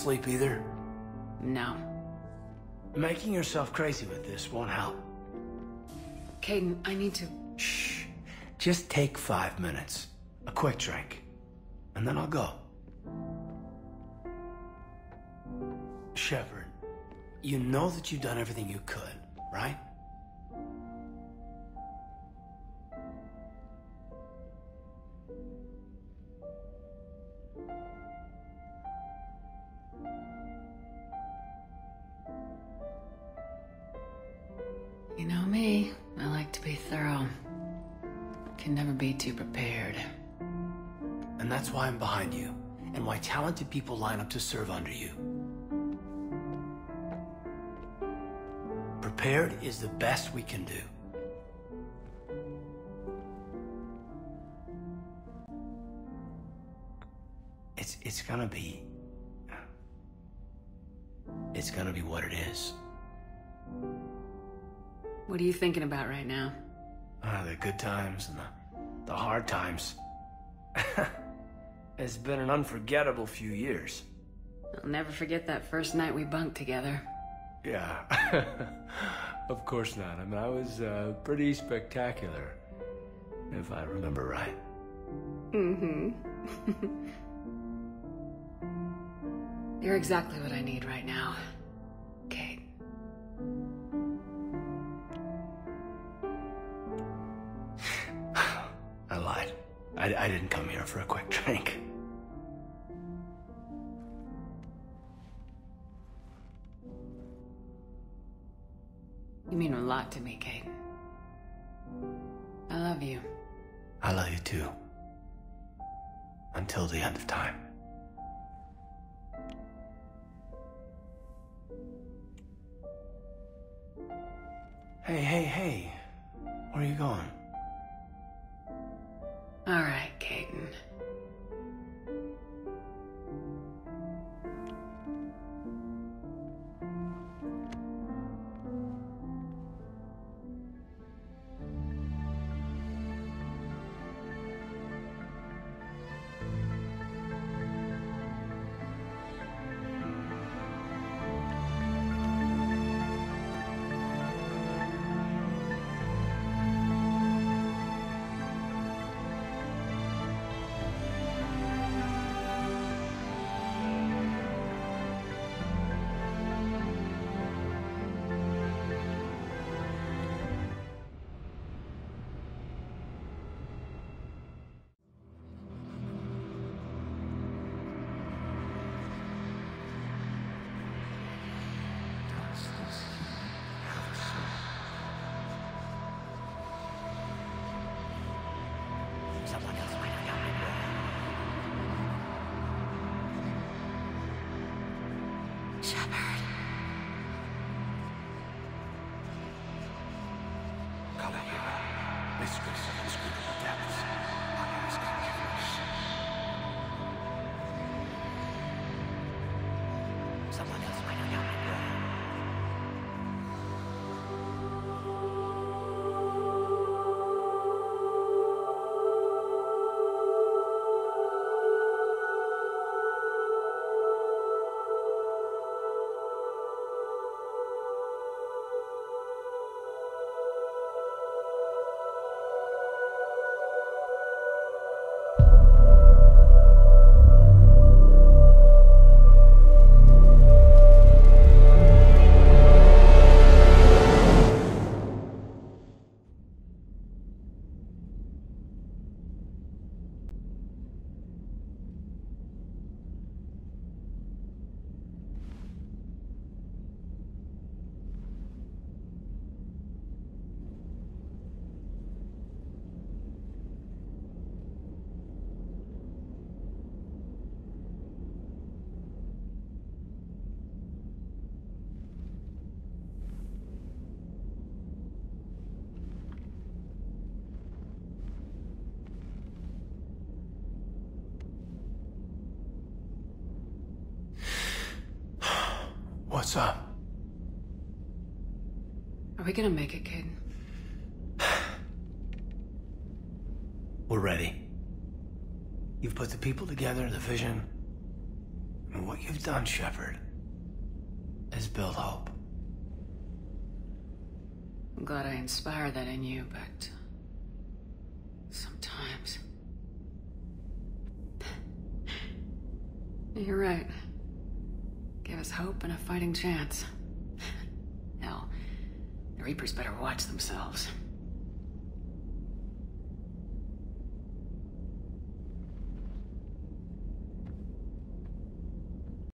sleep either? No. Making yourself crazy with this won't help. Kaidan, I need to... Shh. Just take five minutes. A quick drink. And then I'll go. Shepard, you know that you've done everything you could, right? You know me. I like to be thorough. Can never be too prepared. And that's why I'm behind you, and why talented people line up to serve under you. Prepared is the best we can do. It's it's gonna be it's gonna be what it is. What are you thinking about right now? Ah, the good times and the, the hard times. it's been an unforgettable few years. I'll never forget that first night we bunked together. Yeah. of course not. I mean, I was uh, pretty spectacular, if I remember right. Mm-hmm. You're exactly what I need right now, Kate. I lied. I, I didn't come here for a quick drink. You mean a lot to me, Kate. I love you. I love you too. Until the end of time. Hey, hey, hey. Where are you going? All right, Kaidan. Shepard. Caligula, What's up? Are we gonna make it, Kaidan? We're ready. You've put the people together, the vision. And what you've done, Shepard, is build hope. I'm glad I inspired that in you, but sometimes. You're right. Us hope and a fighting chance. Hell, the Reapers better watch themselves.